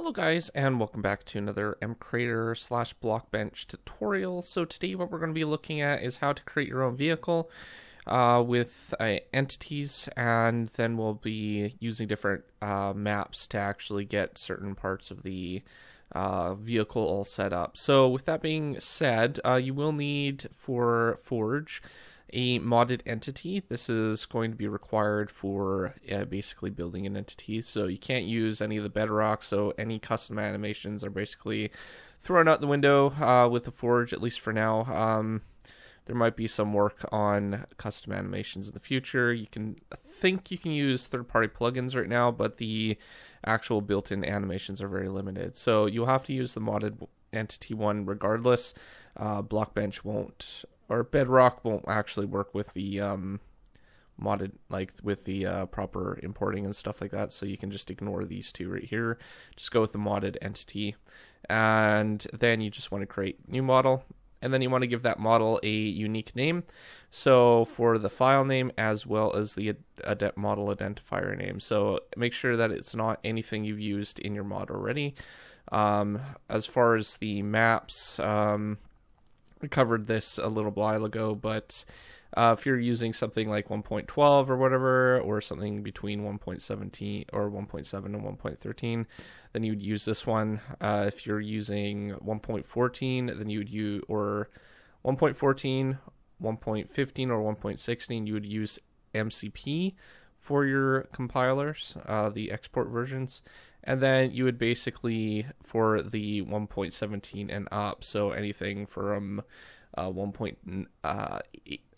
Hello guys and welcome back to another mcreator slash blockbench tutorial. So today what we're going to be looking at is how to create your own vehicle uh, with uh, entities and then we'll be using different uh, maps to actually get certain parts of the uh, vehicle all set up. So with that being said, uh, you will need for Forge a modded entity. This is going to be required for uh, basically building an entity. So you can't use any of the bedrock. So any custom animations are basically thrown out the window uh, with the Forge, at least for now. Um, there might be some work on custom animations in the future. You can think you can use third-party plugins right now, but the actual built-in animations are very limited. So you'll have to use the modded entity one regardless. Uh, Blockbench won't or Bedrock won't actually work with the um, modded like with the uh, proper importing and stuff like that. So you can just ignore these two right here. Just go with the modded entity, and then you just want to create new model. And then you want to give that model a unique name. So for the file name as well as the model identifier name. So make sure that it's not anything you've used in your mod already. Um, as far as the maps, um, covered this a little while ago, but uh, if you're using something like 1.12 or whatever, or something between 1.17 or 1.7 and 1.13, then you would use this one. Uh, if you're using 1.14, then you would use or 1.14, 1.15, or 1.16, you would use MCP for your compilers, uh, the export versions and then you would basically for the 1.17 and up so anything from uh, 1. Uh,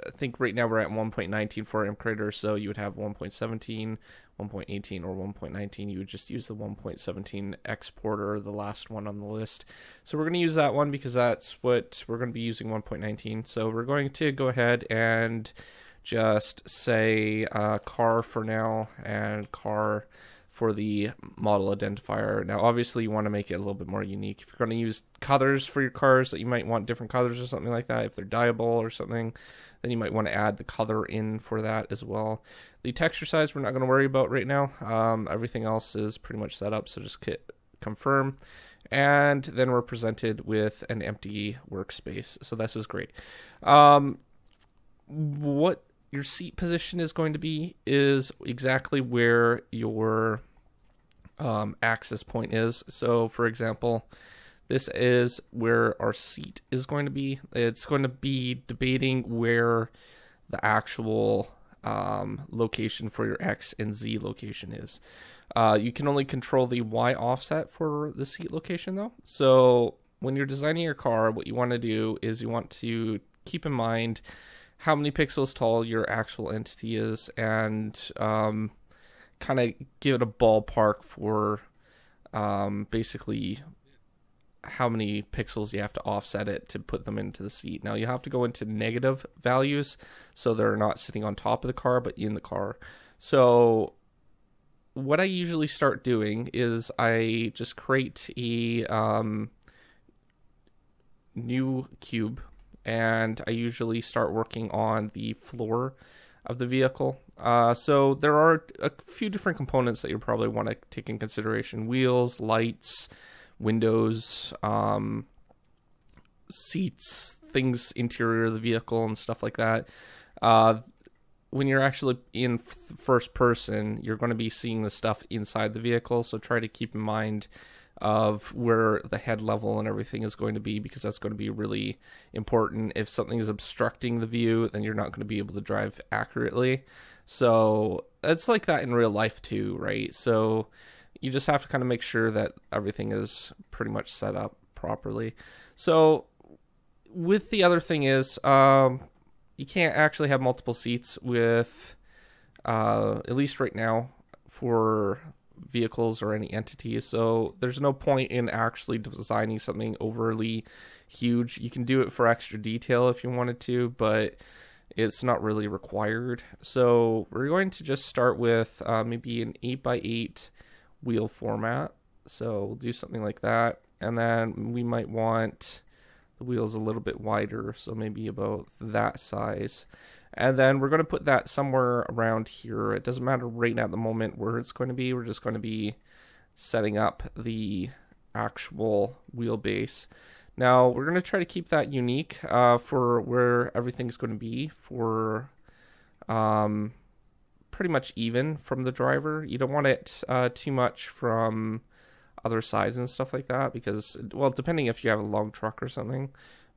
I think right now we're at 1.19 for mcreator so you would have 1.17 1.18 or 1.19 you would just use the 1.17 exporter the last one on the list so we're going to use that one because that's what we're going to be using 1.19 so we're going to go ahead and just say uh, car for now and car for the model identifier. Now, obviously, you want to make it a little bit more unique. If you're going to use colors for your cars, that you might want different colors or something like that. If they're dyeable or something, then you might want to add the color in for that as well. The texture size we're not going to worry about right now. Um, everything else is pretty much set up, so just hit confirm. And then we're presented with an empty workspace. So this is great. Um, what your seat position is going to be is exactly where your um, access point is. So, for example, this is where our seat is going to be. It's going to be debating where the actual um, location for your X and Z location is. Uh, you can only control the Y offset for the seat location, though. So, when you're designing your car, what you want to do is you want to keep in mind how many pixels tall your actual entity is and um, kind of give it a ballpark for um, basically how many pixels you have to offset it to put them into the seat. Now you have to go into negative values so they're not sitting on top of the car but in the car. So what I usually start doing is I just create a um, new cube and I usually start working on the floor of the vehicle. Uh, so there are a few different components that you probably want to take in consideration: wheels, lights, windows, um, seats, things interior of the vehicle, and stuff like that. Uh, when you're actually in first person, you're going to be seeing the stuff inside the vehicle. So try to keep in mind of where the head level and everything is going to be because that's going to be really important. If something is obstructing the view, then you're not going to be able to drive accurately. So it's like that in real life too, right? So you just have to kind of make sure that everything is pretty much set up properly. So with the other thing is um, you can't actually have multiple seats with uh, at least right now for vehicles or any entities. So there's no point in actually designing something overly huge. You can do it for extra detail if you wanted to, but it's not really required. So we're going to just start with uh, maybe an 8x8 wheel format. So we'll do something like that. And then we might want the wheels a little bit wider, so maybe about that size. And then we're going to put that somewhere around here. It doesn't matter right now at the moment where it's going to be. We're just going to be setting up the actual wheelbase. Now we're going to try to keep that unique uh, for where everything's going to be for um, pretty much even from the driver. You don't want it uh, too much from other sides and stuff like that because, well, depending if you have a long truck or something.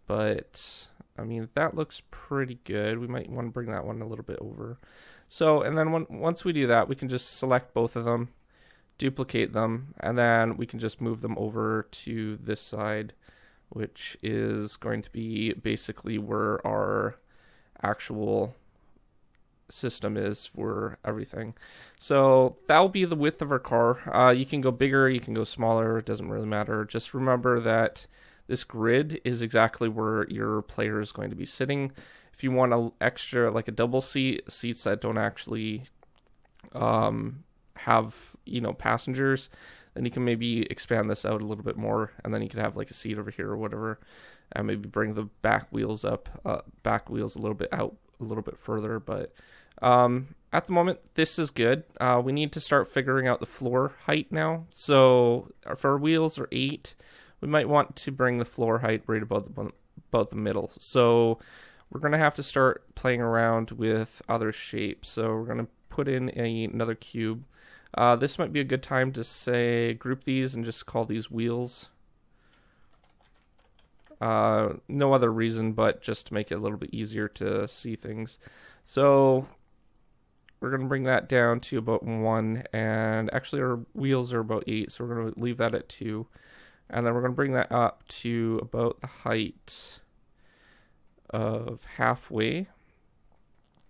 But I mean, that looks pretty good. We might want to bring that one a little bit over. So, and then when, once we do that, we can just select both of them, duplicate them, and then we can just move them over to this side, which is going to be basically where our actual system is for everything. So that'll be the width of our car. Uh, you can go bigger, you can go smaller, it doesn't really matter. Just remember that this grid is exactly where your player is going to be sitting. If you want an extra, like a double seat, seats that don't actually um, have, you know, passengers, then you can maybe expand this out a little bit more, and then you could have like a seat over here or whatever, and maybe bring the back wheels up, uh, back wheels a little bit out a little bit further. But um, at the moment, this is good. Uh, we need to start figuring out the floor height now. So for our wheels are eight we might want to bring the floor height right about the, about the middle. So we're going to have to start playing around with other shapes. So we're going to put in a, another cube. Uh, this might be a good time to say group these and just call these wheels. Uh, no other reason but just to make it a little bit easier to see things. So we're going to bring that down to about 1 and actually our wheels are about 8 so we're going to leave that at 2 and then we're going to bring that up to about the height of halfway.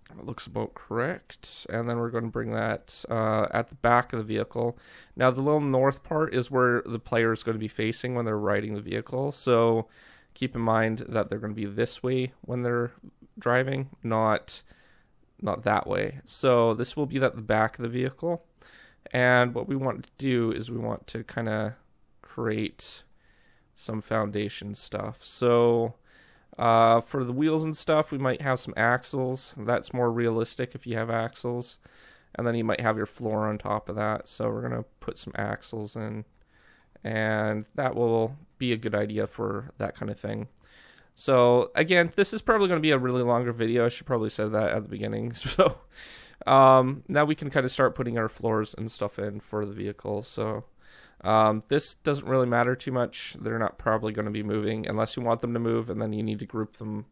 It looks about correct. And then we're going to bring that uh, at the back of the vehicle. Now, the little north part is where the player is going to be facing when they're riding the vehicle. So keep in mind that they're going to be this way when they're driving, not not that way. So this will be at the back of the vehicle. And what we want to do is we want to kind of create some foundation stuff. So uh, for the wheels and stuff, we might have some axles. That's more realistic if you have axles. And then you might have your floor on top of that. So we're going to put some axles in. And that will be a good idea for that kind of thing. So again, this is probably going to be a really longer video. I should probably say that at the beginning. So um, now we can kind of start putting our floors and stuff in for the vehicle. So um, this doesn't really matter too much. They're not probably going to be moving unless you want them to move, and then you need to group them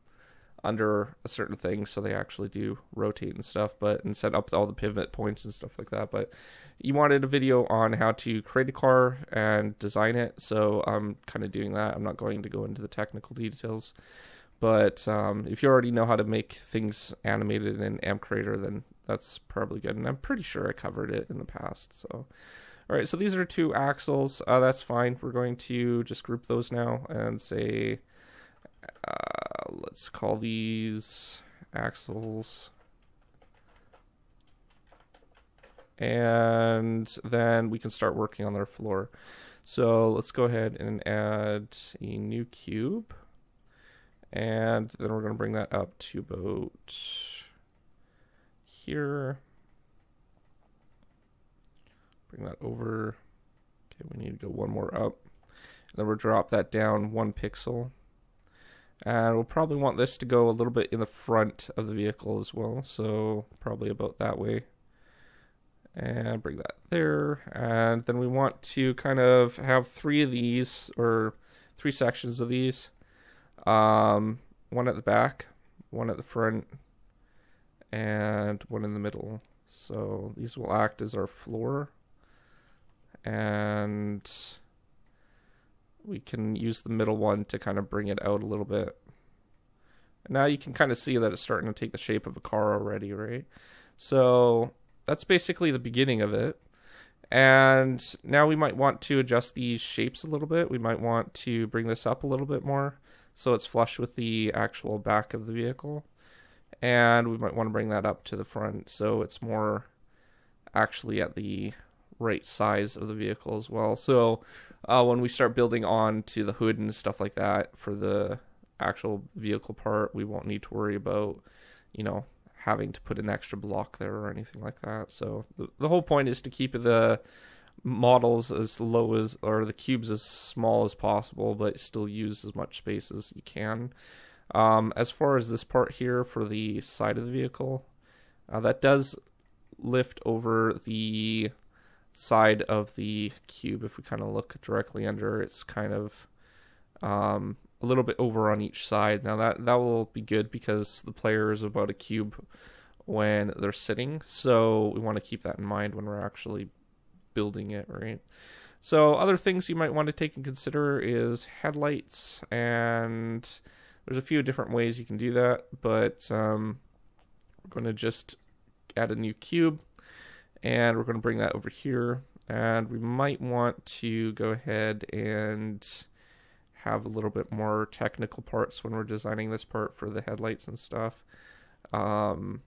under a certain thing so they actually do rotate and stuff, but and set up all the pivot points and stuff like that. But you wanted a video on how to create a car and design it, so I'm kind of doing that. I'm not going to go into the technical details. But um, if you already know how to make things animated in MCreator, then that's probably good. And I'm pretty sure I covered it in the past. So all right, so these are two axles. Uh, that's fine. We're going to just group those now and say, uh, let's call these axles. And then we can start working on their floor. So let's go ahead and add a new cube. And then we're going to bring that up to about here. Bring that over. Okay, we need to go one more up. And then we'll drop that down one pixel. And we'll probably want this to go a little bit in the front of the vehicle as well. So probably about that way. And bring that there. And then we want to kind of have three of these, or three sections of these. Um, one at the back, one at the front, and one in the middle. So these will act as our floor and we can use the middle one to kind of bring it out a little bit. now you can kind of see that it's starting to take the shape of a car already, right? So that's basically the beginning of it. And now we might want to adjust these shapes a little bit. We might want to bring this up a little bit more so it's flush with the actual back of the vehicle. And we might want to bring that up to the front so it's more actually at the right size of the vehicle as well. So uh, when we start building on to the hood and stuff like that for the actual vehicle part, we won't need to worry about, you know, having to put an extra block there or anything like that. So the, the whole point is to keep the models as low as or the cubes as small as possible, but still use as much space as you can. Um, as far as this part here for the side of the vehicle, uh, that does lift over the side of the cube. If we kind of look directly under, it's kind of um, a little bit over on each side. Now that that will be good because the player is about a cube when they're sitting, so we want to keep that in mind when we're actually building it, right? So other things you might want to take and consider is headlights, and there's a few different ways you can do that, but um, we're going to just add a new cube, and we're going to bring that over here, and we might want to go ahead and have a little bit more technical parts when we're designing this part for the headlights and stuff. Um,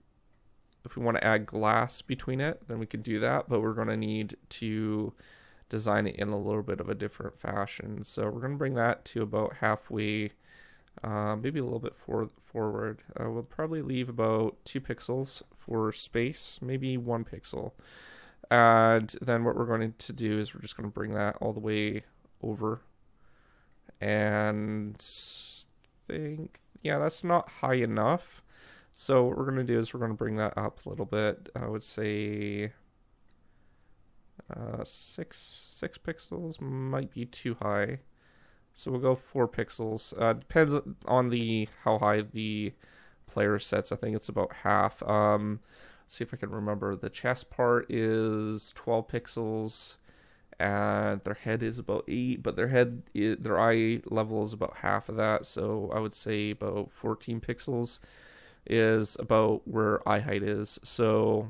if we want to add glass between it, then we could do that, but we're going to need to design it in a little bit of a different fashion. So we're going to bring that to about halfway, uh, maybe a little bit for, forward. Uh, we'll probably leave about two pixels for space, maybe one pixel. And then what we're going to do is we're just going to bring that all the way over. And think yeah that's not high enough. So what we're going to do is we're going to bring that up a little bit. I would say uh, six six pixels might be too high. So we'll go four pixels. Uh, depends on the how high the player sets i think it's about half um, see if i can remember the chest part is 12 pixels and their head is about eight, but their head, their eye level is about half of that. So I would say about 14 pixels is about where eye height is. So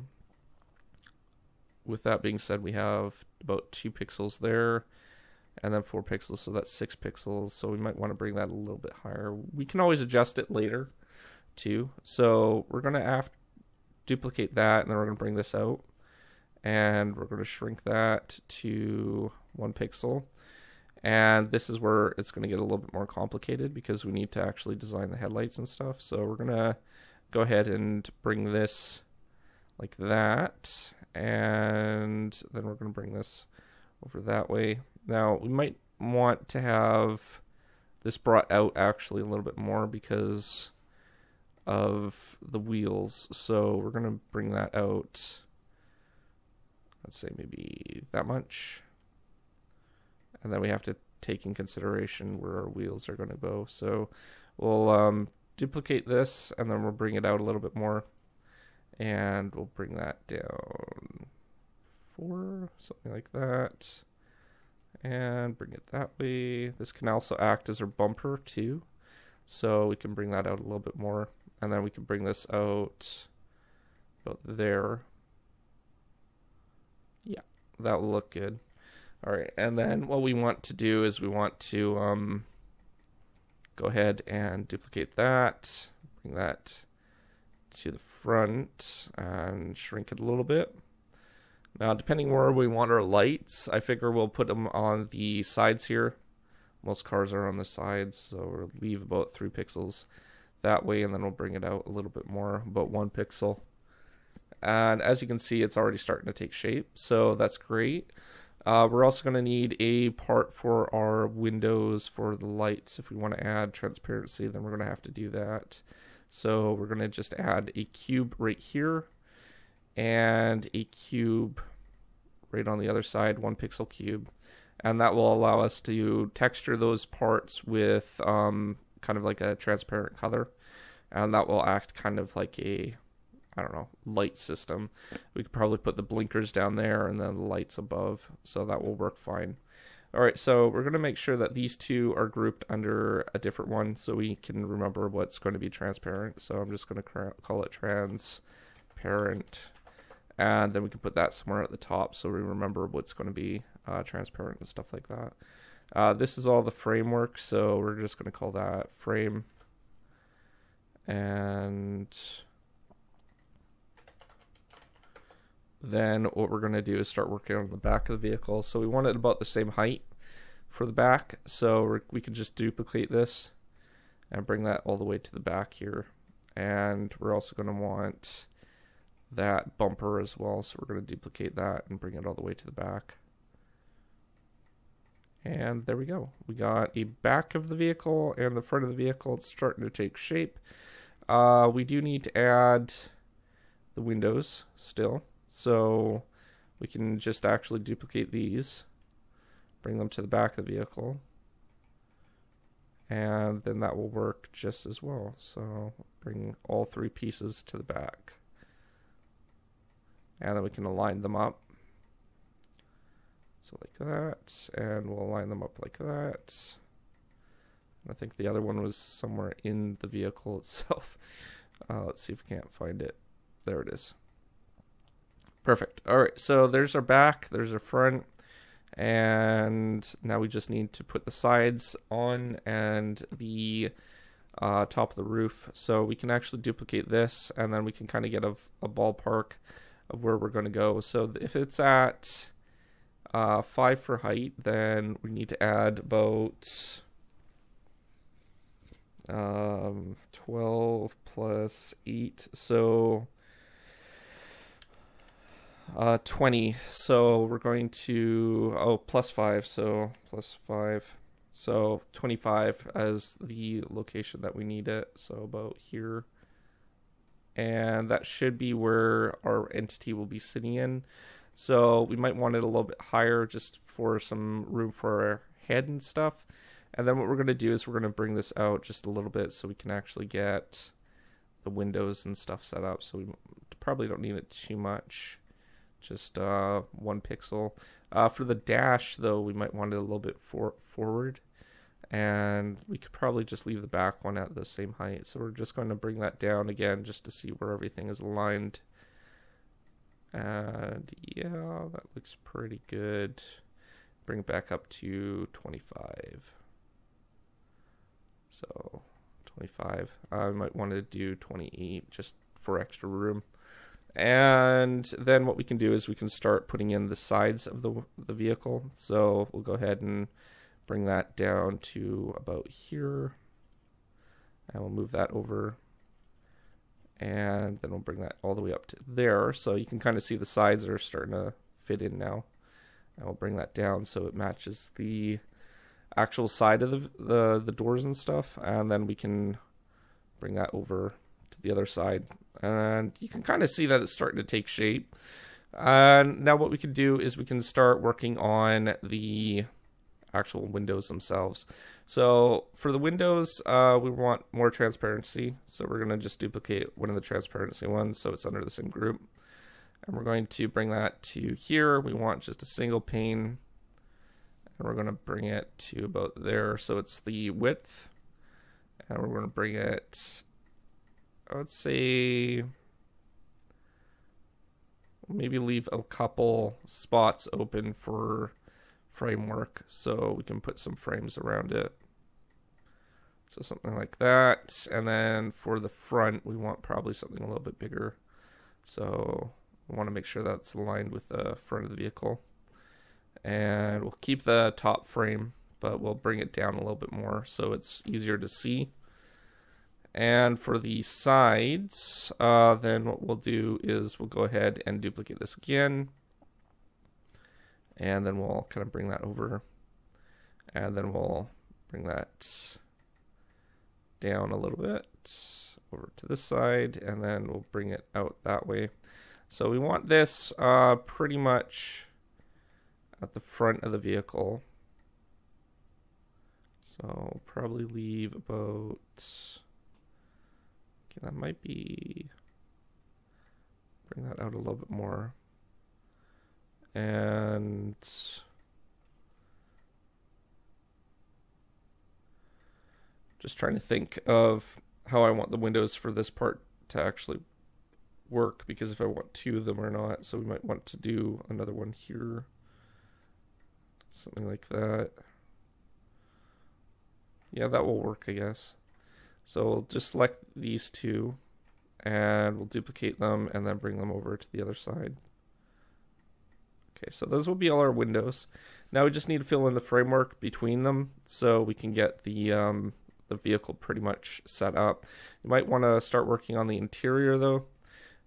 with that being said, we have about two pixels there and then four pixels. So that's six pixels. So we might want to bring that a little bit higher. We can always adjust it later too. So we're going to have duplicate that and then we're going to bring this out and we're going to shrink that to one pixel. And this is where it's going to get a little bit more complicated because we need to actually design the headlights and stuff. So we're going to go ahead and bring this like that. And then we're going to bring this over that way. Now we might want to have this brought out actually a little bit more because of the wheels. So we're going to bring that out let's say maybe that much. And then we have to take in consideration where our wheels are going to go. So we'll um, duplicate this and then we'll bring it out a little bit more. And we'll bring that down four, something like that. And bring it that way. This can also act as our bumper too. So we can bring that out a little bit more. And then we can bring this out about there yeah, that will look good. All right, and then what we want to do is we want to um, go ahead and duplicate that, bring that to the front and shrink it a little bit. Now, depending where we want our lights, I figure we'll put them on the sides here. Most cars are on the sides, so we'll leave about three pixels that way, and then we'll bring it out a little bit more, about one pixel. And as you can see, it's already starting to take shape. So that's great. Uh, we're also going to need a part for our windows for the lights. If we want to add transparency, then we're going to have to do that. So we're going to just add a cube right here and a cube right on the other side, one pixel cube. And that will allow us to texture those parts with um, kind of like a transparent color. And that will act kind of like a I don't know, light system. We could probably put the blinkers down there and then the lights above, so that will work fine. All right, so we're going to make sure that these two are grouped under a different one so we can remember what's going to be transparent. So I'm just going to call it transparent. And then we can put that somewhere at the top so we remember what's going to be uh, transparent and stuff like that. Uh, this is all the framework, so we're just going to call that frame. And then what we're going to do is start working on the back of the vehicle. So we want it about the same height for the back. So we can just duplicate this and bring that all the way to the back here. And we're also going to want that bumper as well. So we're going to duplicate that and bring it all the way to the back. And there we go. We got a back of the vehicle and the front of the vehicle. It's starting to take shape. Uh, we do need to add the windows still. So we can just actually duplicate these, bring them to the back of the vehicle, and then that will work just as well. So bring all three pieces to the back. And then we can align them up. So like that, and we'll line them up like that. I think the other one was somewhere in the vehicle itself. Uh, let's see if we can't find it. There it is. Perfect. All right, so there's our back, there's our front, and now we just need to put the sides on and the uh, top of the roof. So we can actually duplicate this, and then we can kind of get a, a ballpark of where we're going to go. So if it's at uh, 5 for height, then we need to add about um, 12 plus 8. So uh, 20. So we're going to, oh, plus 5. So plus 5. So 25 as the location that we need it. So about here. And that should be where our entity will be sitting in. So we might want it a little bit higher just for some room for our head and stuff. And then what we're going to do is we're going to bring this out just a little bit so we can actually get the windows and stuff set up. So we probably don't need it too much just uh, one pixel. Uh, for the dash, though, we might want it a little bit for forward. And we could probably just leave the back one at the same height. So we're just going to bring that down again just to see where everything is aligned. And yeah, that looks pretty good. Bring it back up to 25. So 25. I might want to do 28 just for extra room. And then what we can do is we can start putting in the sides of the, the vehicle. So we'll go ahead and bring that down to about here. And we'll move that over. And then we'll bring that all the way up to there. So you can kind of see the sides are starting to fit in now. And we'll bring that down so it matches the actual side of the, the, the doors and stuff. And then we can bring that over to the other side and you can kind of see that it's starting to take shape. And now what we can do is we can start working on the actual windows themselves. So for the windows, uh, we want more transparency. So we're going to just duplicate one of the transparency ones so it's under the same group. And we're going to bring that to here. We want just a single pane. And we're going to bring it to about there. So it's the width. And we're going to bring it I would say maybe leave a couple spots open for framework so we can put some frames around it. So something like that. And then for the front, we want probably something a little bit bigger. So we want to make sure that's aligned with the front of the vehicle. And we'll keep the top frame, but we'll bring it down a little bit more so it's easier to see. And for the sides, uh, then what we'll do is we'll go ahead and duplicate this again. And then we'll kind of bring that over. And then we'll bring that down a little bit over to this side. And then we'll bring it out that way. So we want this uh, pretty much at the front of the vehicle. So probably leave about Okay, that might be... Bring that out a little bit more. And... Just trying to think of how I want the windows for this part to actually work because if I want two of them or not. So we might want to do another one here. Something like that. Yeah, that will work, I guess. So we'll just select these two and we'll duplicate them and then bring them over to the other side. Okay, so those will be all our windows. Now we just need to fill in the framework between them so we can get the um, the vehicle pretty much set up. You might want to start working on the interior though.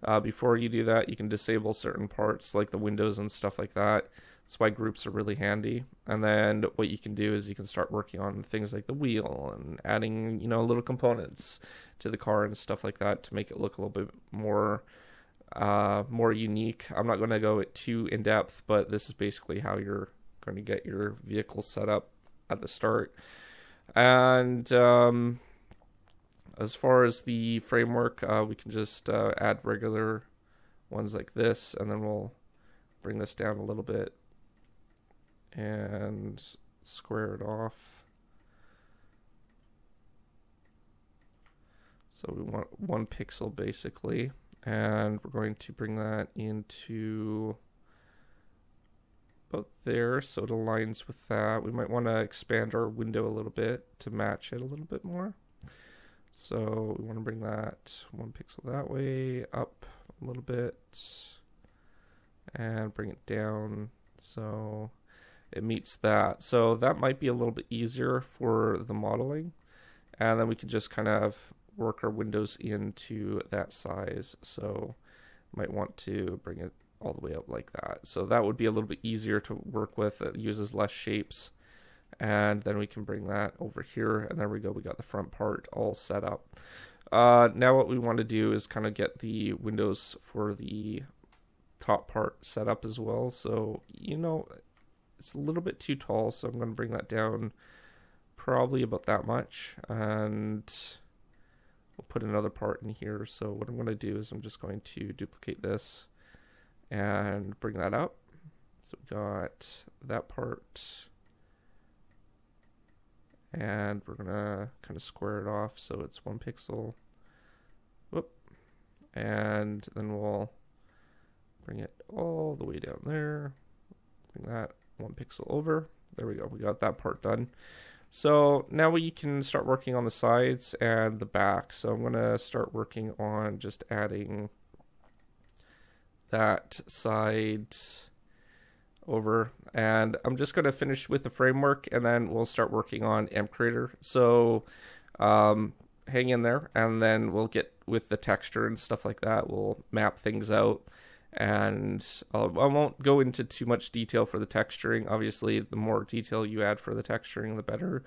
Uh, before you do that, you can disable certain parts like the windows and stuff like that. That's why groups are really handy. And then what you can do is you can start working on things like the wheel and adding, you know, little components to the car and stuff like that to make it look a little bit more uh, more unique. I'm not going to go too in depth, but this is basically how you're going to get your vehicle set up at the start. And um, as far as the framework, uh, we can just uh, add regular ones like this, and then we'll bring this down a little bit and square it off. So we want one pixel basically, and we're going to bring that into about there so it aligns with that. We might want to expand our window a little bit to match it a little bit more. So we want to bring that one pixel that way, up a little bit, and bring it down so it meets that. So that might be a little bit easier for the modeling. And then we can just kind of work our windows into that size. So might want to bring it all the way up like that. So that would be a little bit easier to work with. It uses less shapes. And then we can bring that over here. And there we go. We got the front part all set up. Uh, now what we want to do is kind of get the windows for the top part set up as well. So, you know, it's a little bit too tall. So I'm going to bring that down probably about that much. And we'll put another part in here. So what I'm going to do is I'm just going to duplicate this and bring that up. So we've got that part. And we're going to kind of square it off so it's one pixel. Whoop. And then we'll bring it all the way down there. Bring that one pixel over. There we go. We got that part done. So now we can start working on the sides and the back. So I'm going to start working on just adding that side over and I'm just going to finish with the framework and then we'll start working on MCreator. So um, hang in there and then we'll get with the texture and stuff like that. We'll map things out and I'll, I won't go into too much detail for the texturing. Obviously, the more detail you add for the texturing, the better.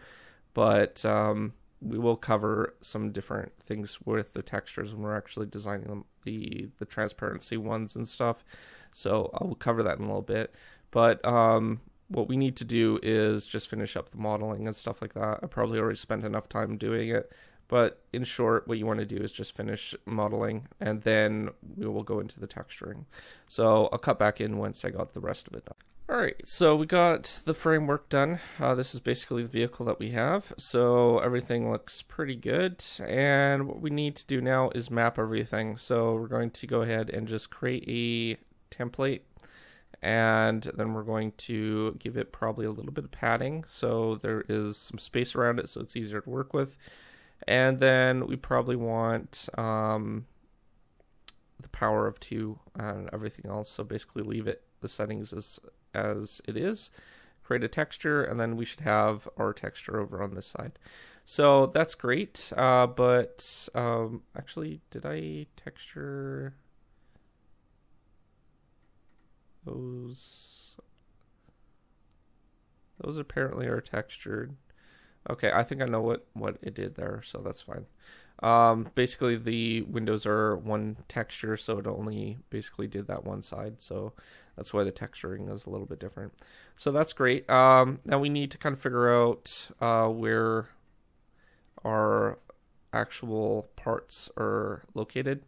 But um, we will cover some different things with the textures when we're actually designing the the transparency ones and stuff. So I'll cover that in a little bit. But um, what we need to do is just finish up the modeling and stuff like that. I probably already spent enough time doing it. But in short, what you want to do is just finish modeling and then we will go into the texturing. So I'll cut back in once I got the rest of it done. All right, so we got the framework done. Uh, this is basically the vehicle that we have. So everything looks pretty good. And what we need to do now is map everything. So we're going to go ahead and just create a template. And then we're going to give it probably a little bit of padding. So there is some space around it so it's easier to work with. And then we probably want um, the power of two and everything else. So basically leave it the settings as as it is. Create a texture, and then we should have our texture over on this side. So that's great. Uh, but um, actually, did I texture those? Those apparently are textured. Okay, I think I know what, what it did there, so that's fine. Um, basically, the windows are one texture, so it only basically did that one side, so that's why the texturing is a little bit different. So that's great. Um, now we need to kind of figure out uh, where our actual parts are located.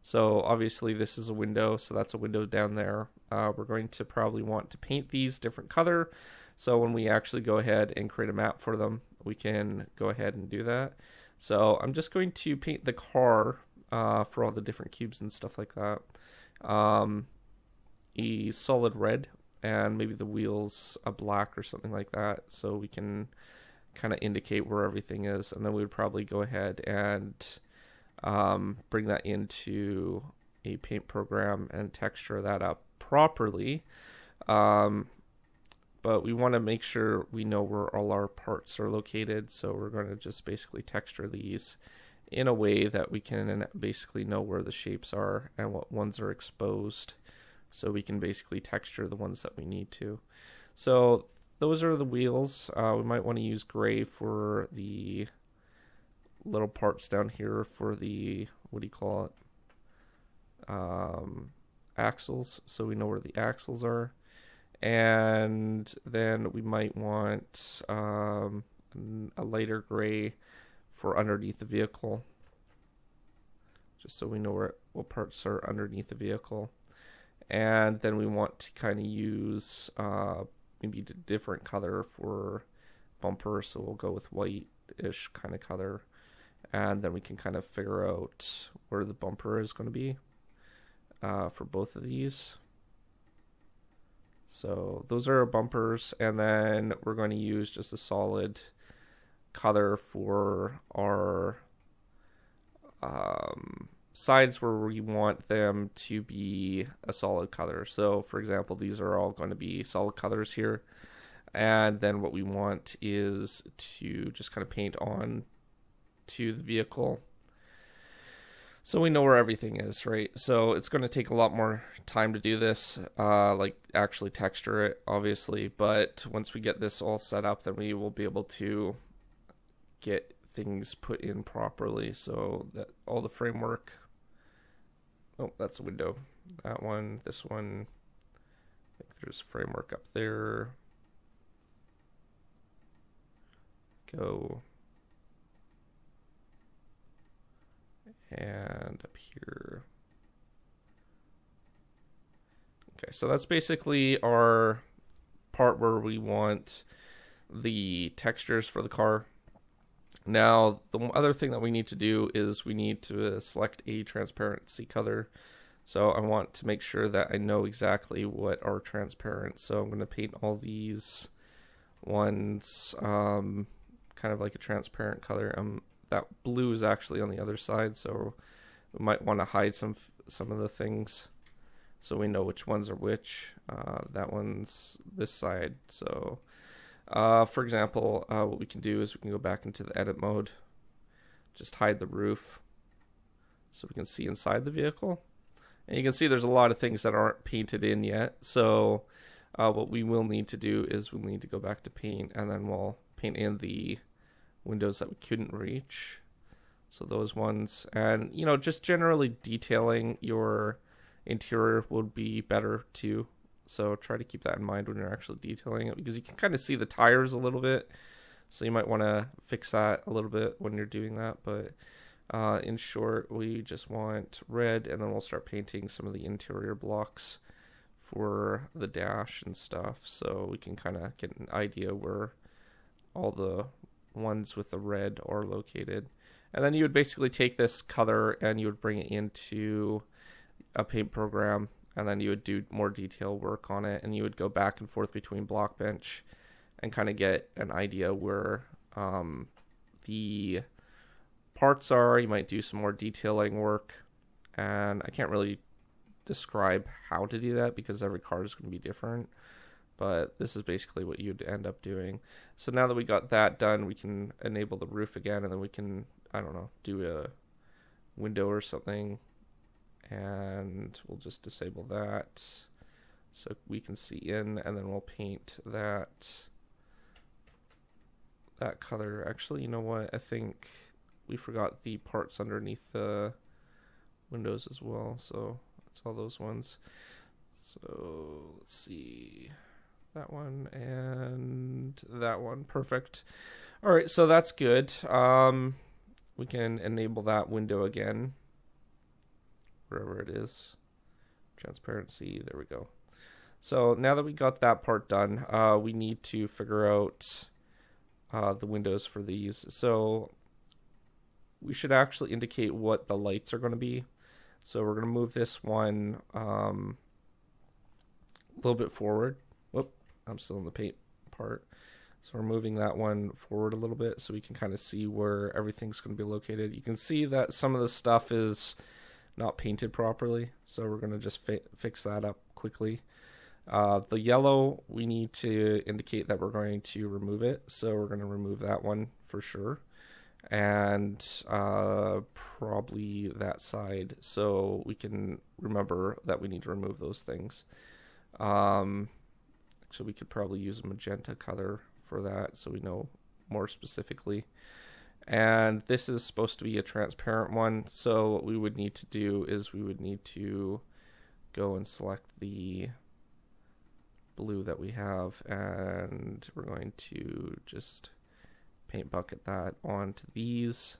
So obviously this is a window, so that's a window down there. Uh, we're going to probably want to paint these different color. So when we actually go ahead and create a map for them, we can go ahead and do that. So I'm just going to paint the car uh, for all the different cubes and stuff like that. Um, a solid red and maybe the wheels a black or something like that so we can kind of indicate where everything is and then we would probably go ahead and um, bring that into a paint program and texture that up properly um, but we want to make sure we know where all our parts are located. So we're going to just basically texture these in a way that we can basically know where the shapes are and what ones are exposed so we can basically texture the ones that we need to. So those are the wheels. Uh, we might want to use gray for the little parts down here for the, what do you call it? Um, axles, so we know where the axles are. And then we might want um, a lighter gray for underneath the vehicle, just so we know where what parts are underneath the vehicle. And then we want to kind of use uh, maybe a different color for bumper, so we'll go with white-ish kind of color. And then we can kind of figure out where the bumper is going to be uh, for both of these. So those are our bumpers, and then we're going to use just a solid color for our um, sides where we want them to be a solid color. So for example, these are all going to be solid colors here. And then what we want is to just kind of paint on to the vehicle so we know where everything is, right? So it's going to take a lot more time to do this, uh, like actually texture it, obviously. But once we get this all set up, then we will be able to get things put in properly. So that all the framework. Oh, that's a window. That one, this one. I think there's framework up there. Go and up here. Okay, so that's basically our part where we want the textures for the car. Now, the other thing that we need to do is we need to select a transparency color. So I want to make sure that I know exactly what are transparent. So I'm going to paint all these ones um, kind of like a transparent color. I'm that blue is actually on the other side, so we might want to hide some some of the things so we know which ones are which. Uh, that one's this side. So, uh, for example, uh, what we can do is we can go back into the edit mode, just hide the roof so we can see inside the vehicle. And you can see there's a lot of things that aren't painted in yet. So, uh, what we will need to do is we'll need to go back to paint and then we'll paint in the windows that we couldn't reach. So those ones, and you know, just generally detailing your interior would be better too. So try to keep that in mind when you're actually detailing it because you can kind of see the tires a little bit. So you might want to fix that a little bit when you're doing that. But uh, in short, we just want red, and then we'll start painting some of the interior blocks for the dash and stuff, so we can kind of get an idea where all the ones with the red are located. And then you would basically take this color and you would bring it into a paint program and then you would do more detail work on it and you would go back and forth between Blockbench and kind of get an idea where um, the parts are. You might do some more detailing work and I can't really describe how to do that because every card is going to be different but this is basically what you'd end up doing. So now that we got that done, we can enable the roof again, and then we can, I don't know, do a window or something, and we'll just disable that so we can see in, and then we'll paint that that color. Actually, you know what? I think we forgot the parts underneath the windows as well, so it's all those ones. So let's see that one and that one. Perfect. All right, so that's good. Um, we can enable that window again, wherever it is. Transparency, there we go. So now that we got that part done, uh, we need to figure out uh, the windows for these. So we should actually indicate what the lights are going to be. So we're going to move this one um, a little bit forward I'm still in the paint part. So we're moving that one forward a little bit so we can kind of see where everything's going to be located. You can see that some of the stuff is not painted properly, so we're going to just fi fix that up quickly. Uh, the yellow, we need to indicate that we're going to remove it, so we're going to remove that one for sure. and uh, probably that side so we can remember that we need to remove those things. Um, so we could probably use a magenta color for that so we know more specifically. And this is supposed to be a transparent one, so what we would need to do is we would need to go and select the blue that we have and we're going to just paint bucket that onto these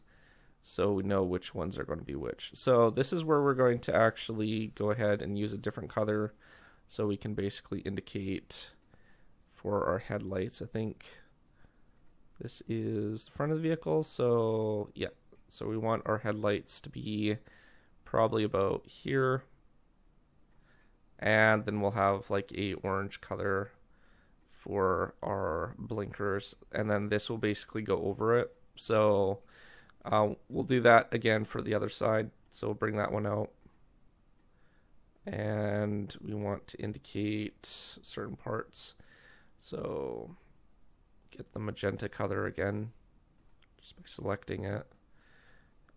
so we know which ones are going to be which. So this is where we're going to actually go ahead and use a different color so we can basically indicate for our headlights. I think this is the front of the vehicle. So yeah, so we want our headlights to be probably about here. And then we'll have like a orange color for our blinkers, and then this will basically go over it. So uh, we'll do that again for the other side. So we'll bring that one out. And we want to indicate certain parts. So get the magenta color again, just by selecting it.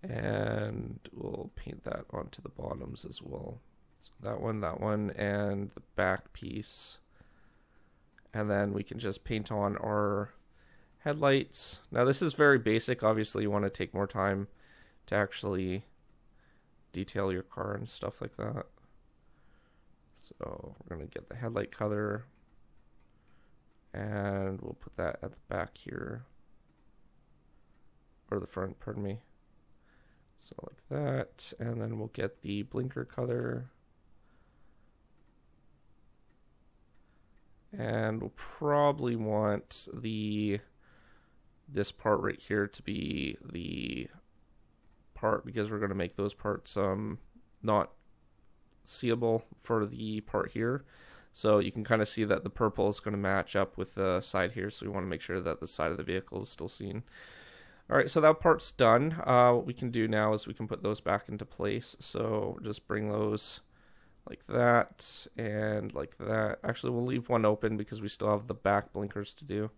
And we'll paint that onto the bottoms as well. So that one, that one, and the back piece and then we can just paint on our headlights. Now this is very basic. Obviously you want to take more time to actually detail your car and stuff like that. So we're going to get the headlight color and we'll put that at the back here. Or the front, pardon me. So like that. And then we'll get the blinker color. And we'll probably want the this part right here to be the part because we're going to make those parts um not seeable for the part here so you can kind of see that the purple is going to match up with the side here so we want to make sure that the side of the vehicle is still seen all right so that part's done uh, what we can do now is we can put those back into place so just bring those like that and like that. Actually, we'll leave one open because we still have the back blinkers to do.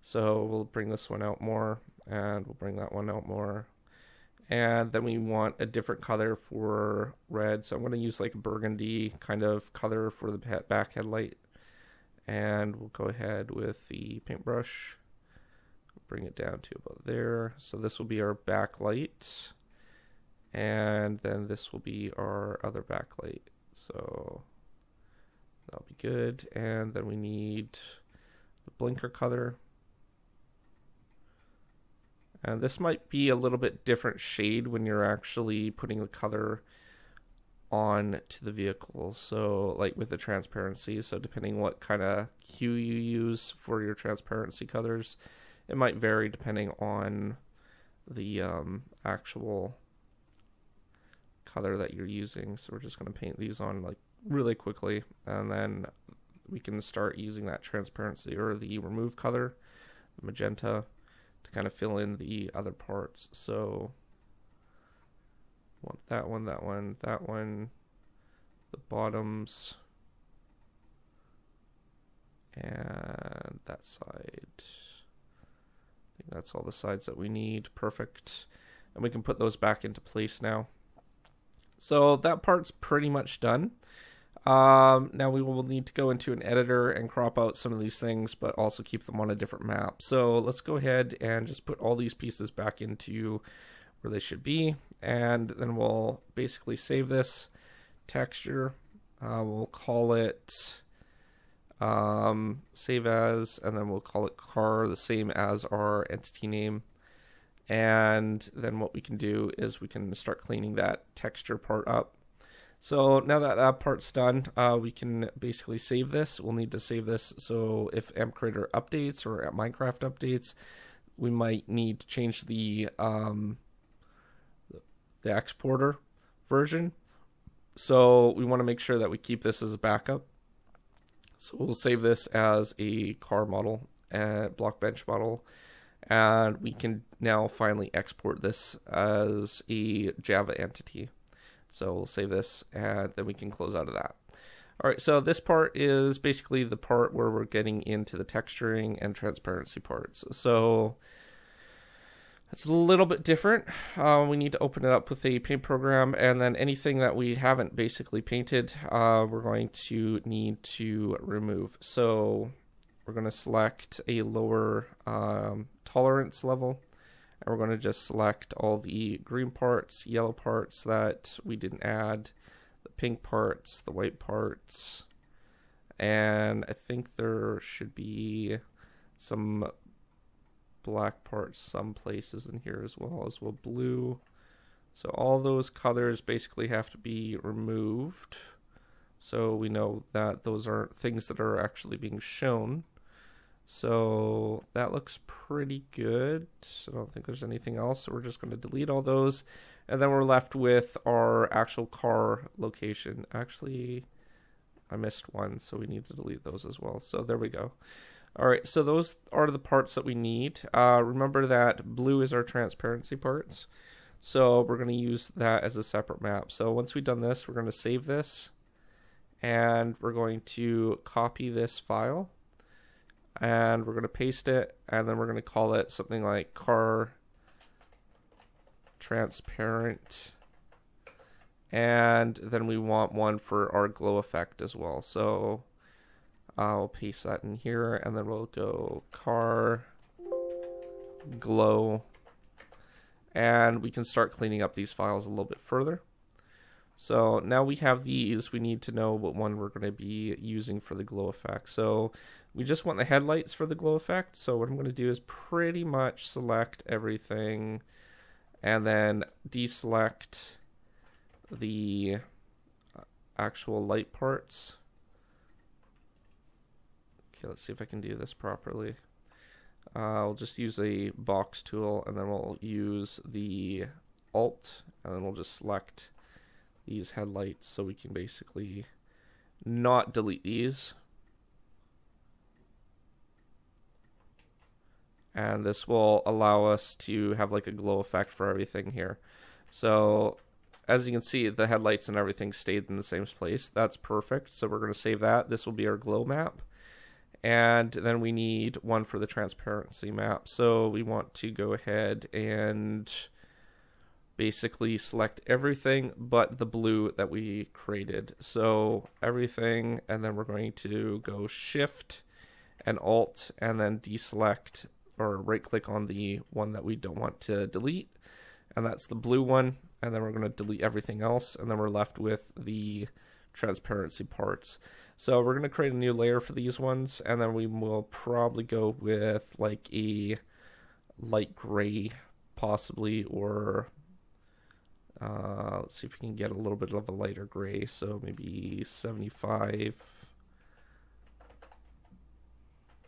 So we'll bring this one out more and we'll bring that one out more. And then we want a different color for red. So I'm going to use like a burgundy kind of color for the back headlight. And we'll go ahead with the paintbrush. Bring it down to about there. So this will be our backlight. And then this will be our other backlight. So that'll be good. And then we need the blinker color. And this might be a little bit different shade when you're actually putting the color on to the vehicle. So like with the transparency, so depending what kind of hue you use for your transparency colors, it might vary depending on the um, actual color that you're using. So we're just going to paint these on like really quickly and then we can start using that transparency or the remove color, magenta, to kind of fill in the other parts. So want that one, that one, that one, the bottoms, and that side. I think that's all the sides that we need. Perfect. And we can put those back into place now. So that part's pretty much done. Um, now we will need to go into an editor and crop out some of these things, but also keep them on a different map. So let's go ahead and just put all these pieces back into where they should be. And then we'll basically save this texture. Uh, we'll call it um, save as, and then we'll call it car, the same as our entity name. And then what we can do is we can start cleaning that texture part up. So now that that part's done, uh, we can basically save this. We'll need to save this so if MCreator updates or Minecraft updates, we might need to change the um, the exporter version. So we want to make sure that we keep this as a backup. So we'll save this as a car model and Blockbench model and we can now finally export this as a Java entity. So we'll save this and then we can close out of that. All right, so this part is basically the part where we're getting into the texturing and transparency parts. So It's a little bit different. Uh, we need to open it up with a paint program, and then anything that we haven't basically painted, uh, we're going to need to remove. So we're going to select a lower um, tolerance level, and we're going to just select all the green parts, yellow parts that we didn't add, the pink parts, the white parts, and I think there should be some black parts some places in here as well as well blue. So all those colors basically have to be removed. So we know that those are things that are actually being shown. So that looks pretty good. I don't think there's anything else. So we're just going to delete all those. And then we're left with our actual car location. Actually, I missed one, so we need to delete those as well. So there we go. All right, so those are the parts that we need. Uh, remember that blue is our transparency parts. So we're going to use that as a separate map. So once we've done this, we're going to save this. And we're going to copy this file. And we're going to paste it. And then we're going to call it something like car transparent. And then we want one for our glow effect as well. So I'll paste that in here and then we'll go car glow and we can start cleaning up these files a little bit further. So now we have these, we need to know what one we're going to be using for the glow effect. So we just want the headlights for the glow effect. So what I'm going to do is pretty much select everything and then deselect the actual light parts. Okay, let's see if I can do this properly. Uh, I'll just use a box tool and then we'll use the alt and then we'll just select these headlights so we can basically not delete these. And this will allow us to have like a glow effect for everything here. So as you can see, the headlights and everything stayed in the same place. That's perfect. So we're going to save that. This will be our glow map and then we need one for the transparency map. So we want to go ahead and basically select everything but the blue that we created. So everything, and then we're going to go Shift and Alt, and then deselect or right click on the one that we don't want to delete, and that's the blue one. And then we're going to delete everything else, and then we're left with the transparency parts. So we're going to create a new layer for these ones, and then we will probably go with like a light gray, possibly, or uh, let's see if we can get a little bit of a lighter gray. So maybe 75,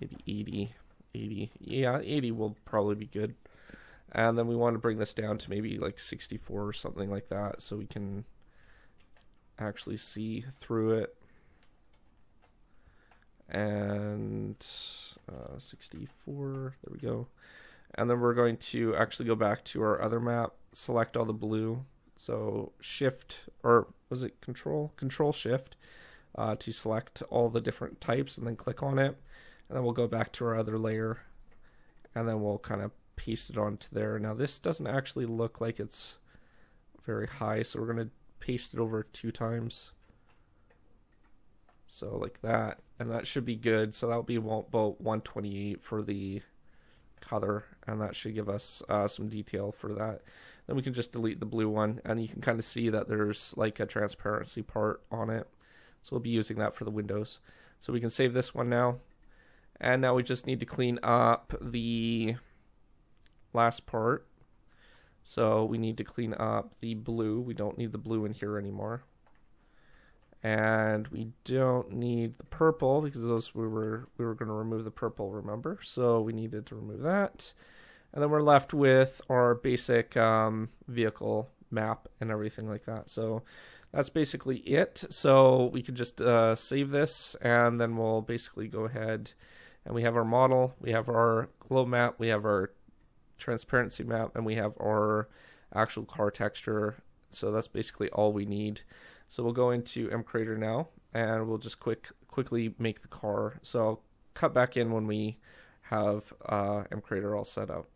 maybe 80, 80. Yeah, 80 will probably be good. And then we want to bring this down to maybe like 64 or something like that so we can actually see through it and uh, 64 there we go and then we're going to actually go back to our other map select all the blue so shift or was it control control shift uh, to select all the different types and then click on it and then we'll go back to our other layer and then we'll kind of paste it onto there now this doesn't actually look like it's very high so we're going to paste it over two times so like that, and that should be good. So that'll be about 128 for the color, and that should give us uh, some detail for that. Then we can just delete the blue one, and you can kind of see that there's like a transparency part on it. So we'll be using that for the windows. So we can save this one now. And now we just need to clean up the last part. So we need to clean up the blue. We don't need the blue in here anymore. And we don't need the purple because those we were we were going to remove the purple remember? So we needed to remove that. And then we're left with our basic um, vehicle map and everything like that. So that's basically it. So we can just uh, save this and then we'll basically go ahead and we have our model we have our glow map we have our transparency map and we have our actual car texture so that's basically all we need so we'll go into MCreator now and we'll just quick quickly make the car. So I'll cut back in when we have uh, MCreator all set up.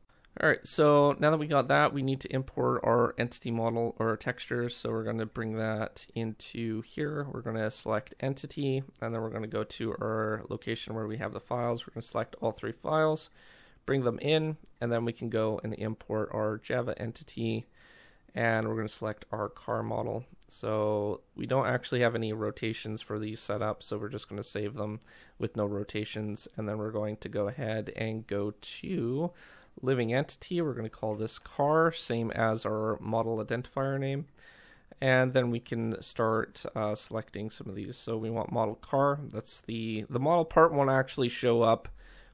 All right, so now that we got that, we need to import our entity model or textures. So we're going to bring that into here. We're going to select entity, and then we're going to go to our location where we have the files. We're going to select all three files, bring them in, and then we can go and import our Java entity, and we're going to select our car model. So we don't actually have any rotations for these set up, so we're just going to save them with no rotations, and then we're going to go ahead and go to living entity. We're going to call this car, same as our model identifier name. And then we can start uh, selecting some of these. So we want model car. That's the, the model part won't actually show up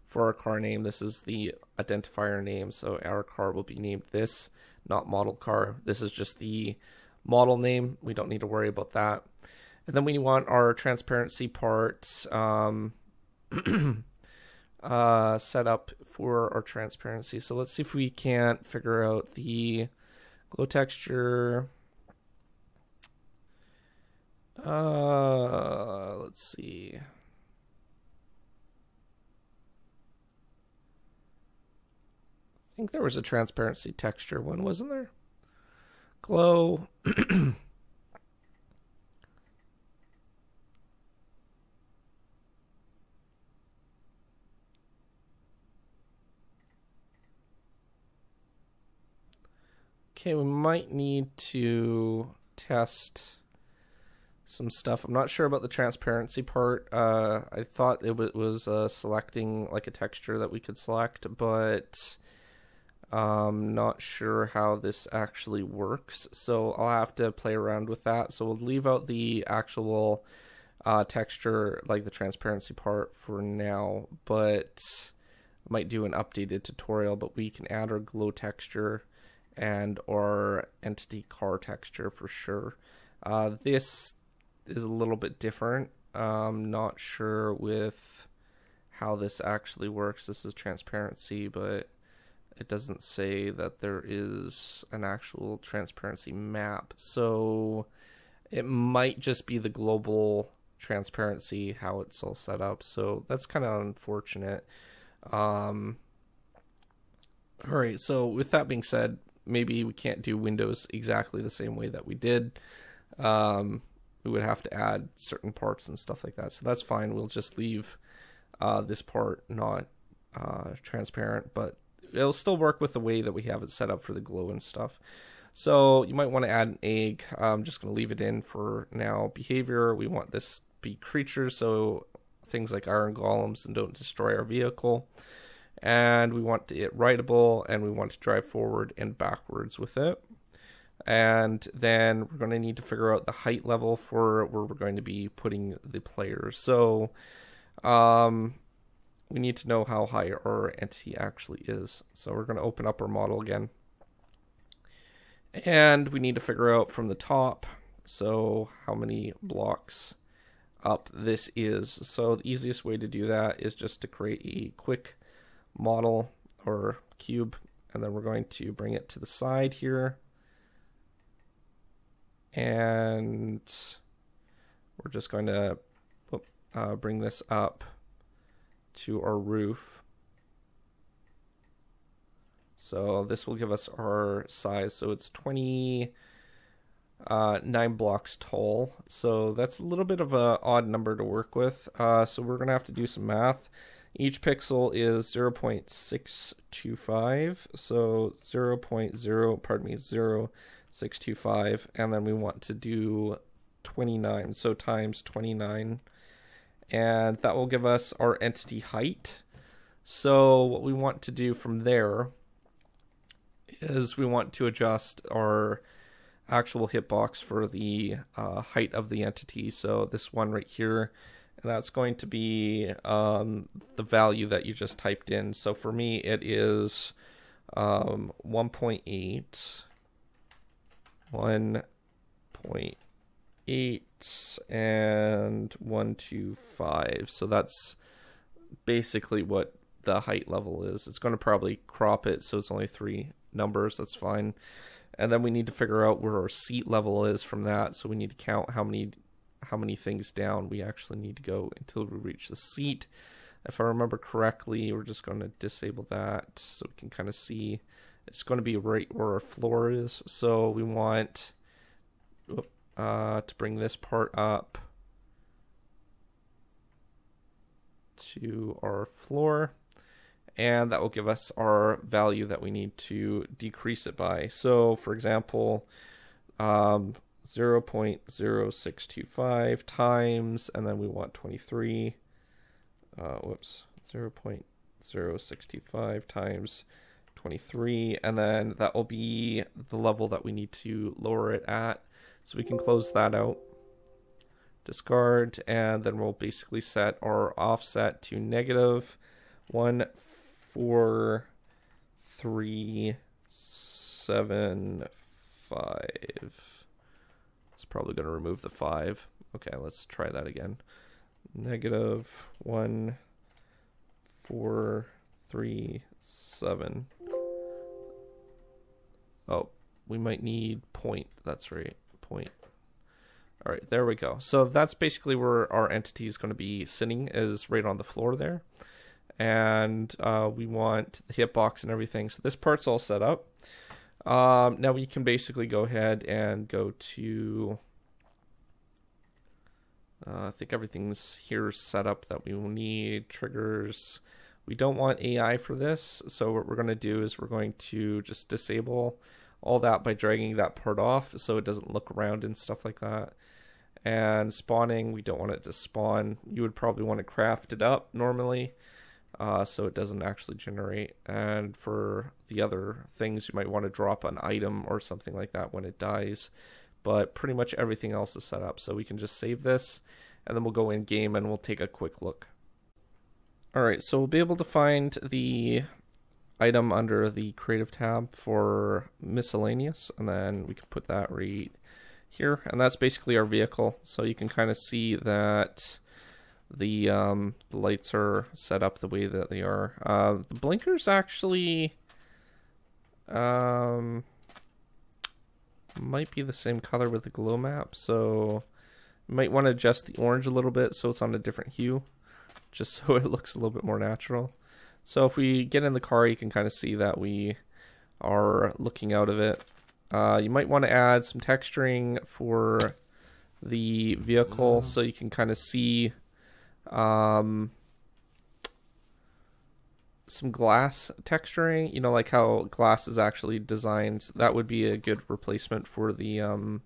for our car name. This is the identifier name. So our car will be named this, not model car. This is just the model name. We don't need to worry about that. And then we want our transparency part. Um, uh, set up for our transparency. So let's see if we can't figure out the glow texture. Uh, let's see. I think there was a transparency texture one, wasn't there? Glow. Okay, we might need to test some stuff. I'm not sure about the transparency part. Uh, I thought it was uh, selecting like a texture that we could select, but I'm not sure how this actually works. So I'll have to play around with that. So we'll leave out the actual uh, texture, like the transparency part for now, but I might do an updated tutorial, but we can add our glow texture and or entity car texture for sure. Uh, this is a little bit different. I'm not sure with how this actually works. This is transparency, but it doesn't say that there is an actual transparency map. So it might just be the global transparency, how it's all set up. So that's kind of unfortunate. Um, all right, so with that being said, maybe we can't do Windows exactly the same way that we did. Um, we would have to add certain parts and stuff like that. So that's fine. We'll just leave uh, this part not uh, transparent, but it'll still work with the way that we have it set up for the glow and stuff. So you might want to add an egg. I'm just going to leave it in for now. Behavior, we want this to be creatures, so things like iron golems and don't destroy our vehicle and we want it ridable and we want to drive forward and backwards with it. And then we're going to need to figure out the height level for where we're going to be putting the players. So um, we need to know how high our entity actually is. So we're going to open up our model again. And we need to figure out from the top, so how many blocks up this is. So the easiest way to do that is just to create a quick model or cube and then we're going to bring it to the side here. And we're just going to uh, bring this up to our roof. So this will give us our size. So it's 20 uh, nine blocks tall. So that's a little bit of a odd number to work with. Uh, so we're gonna have to do some math each pixel is 0.625, so 0.0, pardon me, 0.625, and then we want to do 29, so times 29, and that will give us our entity height. So what we want to do from there is we want to adjust our actual hitbox for the uh, height of the entity. So this one right here and that's going to be um, the value that you just typed in. So for me, it is um, 1.8, 1.8, and 125. So that's basically what the height level is. It's going to probably crop it so it's only three numbers. That's fine. And then we need to figure out where our seat level is from that. So we need to count how many how many things down we actually need to go until we reach the seat. if I remember correctly, we're just going to disable that so we can kind of see it's going to be right where our floor is. So we want uh, to bring this part up to our floor and that will give us our value that we need to decrease it by. So for example, um, 0.0625 times, and then we want 23, uh, whoops, 0.0625 times 23, and then that will be the level that we need to lower it at. So we can close that out, discard, and then we'll basically set our offset to negative one, four, three, seven, five. It's probably going to remove the 5. Okay, let's try that again. Negative 1, 4, 3, 7. Oh, we might need point. That's right, point. All right, there we go. So that's basically where our entity is going to be sitting, is right on the floor there. And uh, we want the hitbox and everything. So this part's all set up. Um, now we can basically go ahead and go to, uh, I think everything's here set up that we will need, triggers. We don't want AI for this, so what we're going to do is we're going to just disable all that by dragging that part off so it doesn't look around and stuff like that. And spawning, we don't want it to spawn. You would probably want to craft it up normally uh, so it doesn't actually generate. And for the other things, you might want to drop an item or something like that when it dies. But pretty much everything else is set up. So we can just save this and then we'll go in game and we'll take a quick look. Alright, so we'll be able to find the item under the creative tab for miscellaneous and then we can put that right here and that's basically our vehicle so you can kind of see that the um, the lights are set up the way that they are. Uh, the blinkers actually um, might be the same color with the glow map, so you might want to adjust the orange a little bit so it's on a different hue, just so it looks a little bit more natural. So if we get in the car, you can kind of see that we are looking out of it. Uh, you might want to add some texturing for the vehicle so you can kind of see um, some glass texturing, you know, like how glass is actually designed. That would be a good replacement for the um,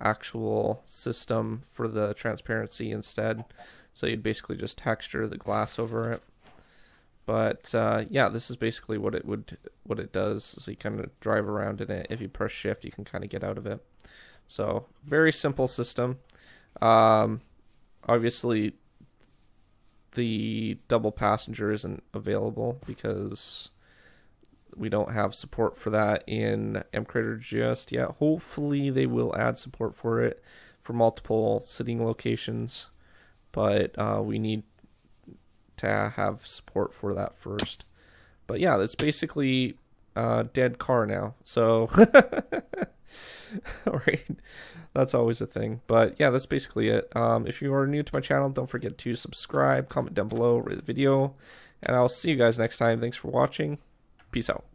actual system for the transparency instead. So you'd basically just texture the glass over it. But uh, yeah, this is basically what it would what it does. So you kind of drive around in it. If you press shift, you can kind of get out of it. So very simple system. Um, obviously, the double passenger isn't available because we don't have support for that in MCreator just yet. Hopefully they will add support for it for multiple sitting locations, but uh, we need to have support for that first. But yeah, that's basically uh, dead car now. So, all right, that's always a thing. But yeah, that's basically it. Um, if you are new to my channel, don't forget to subscribe, comment down below, rate the video, and I'll see you guys next time. Thanks for watching. Peace out.